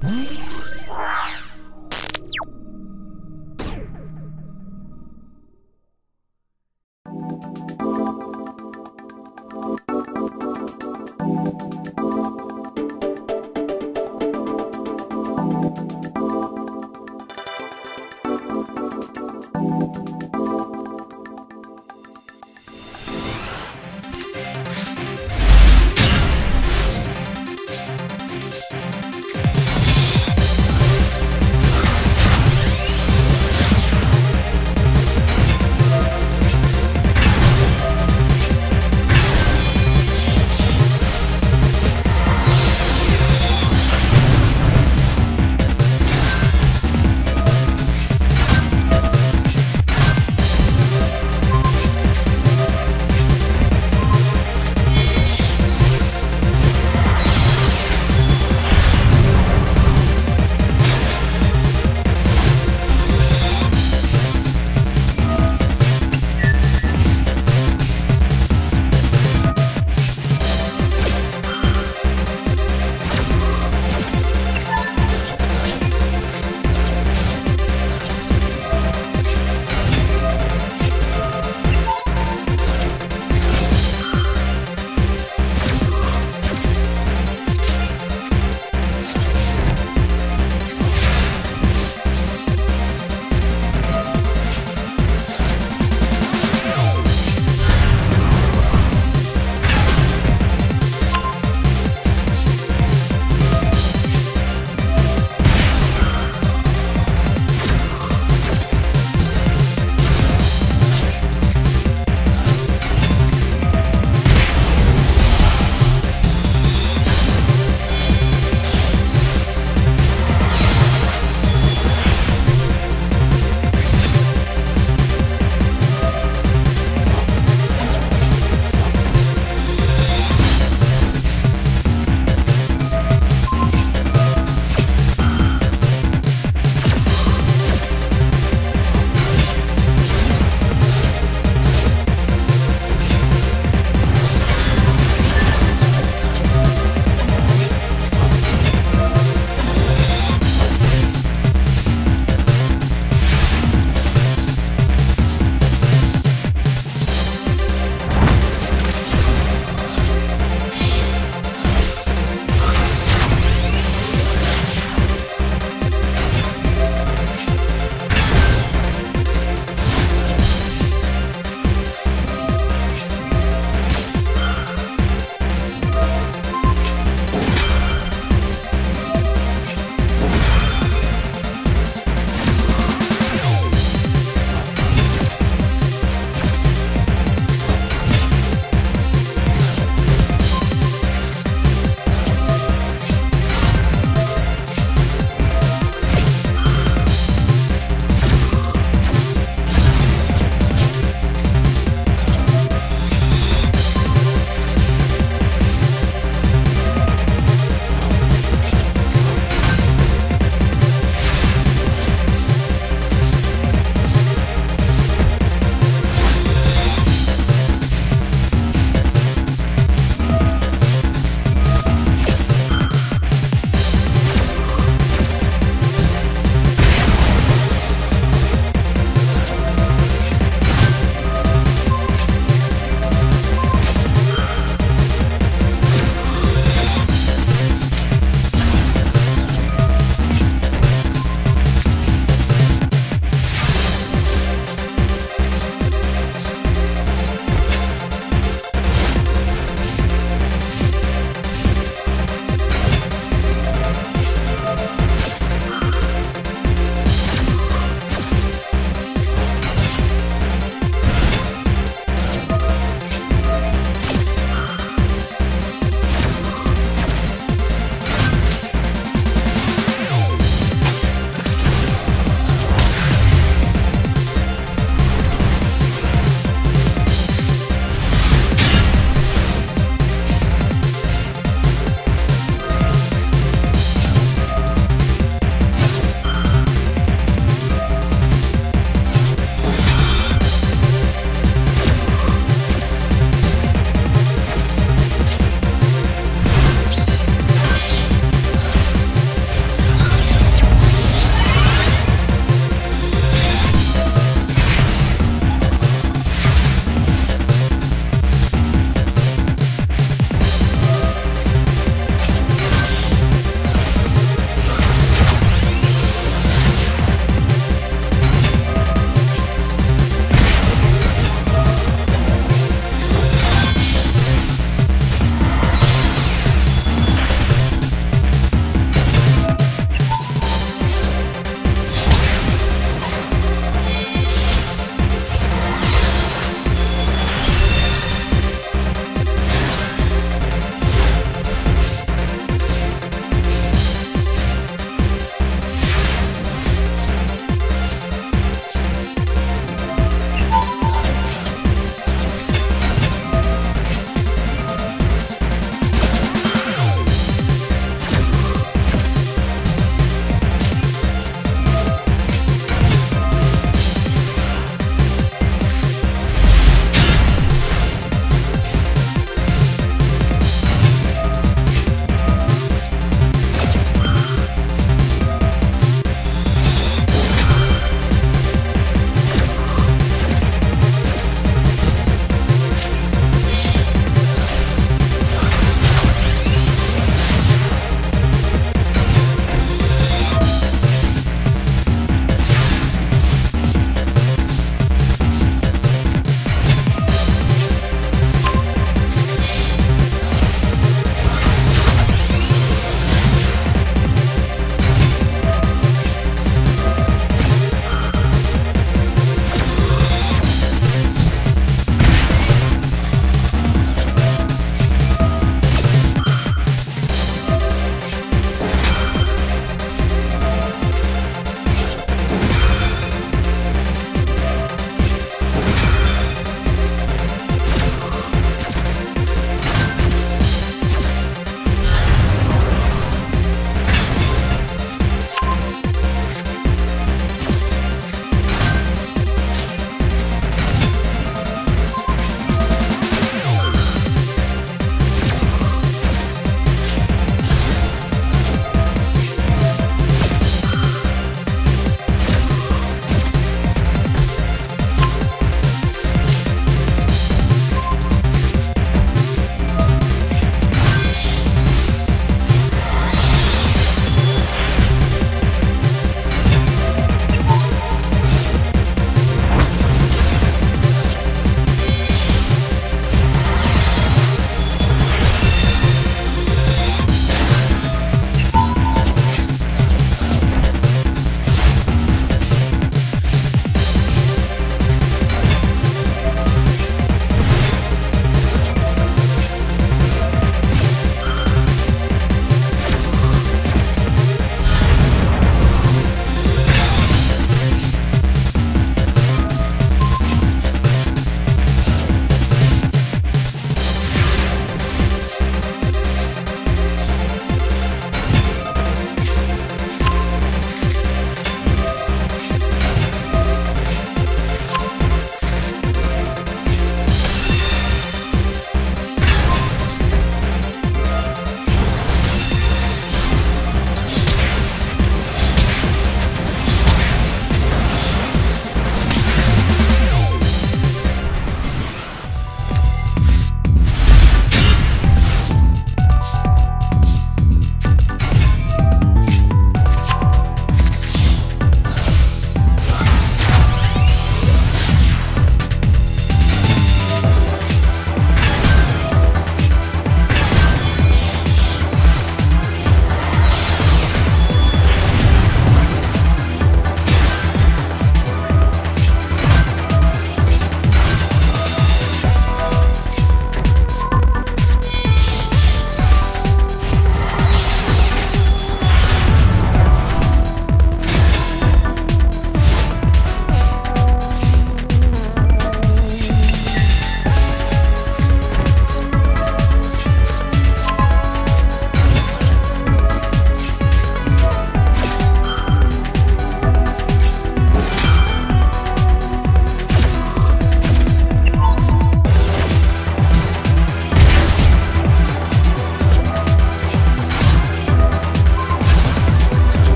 Huh?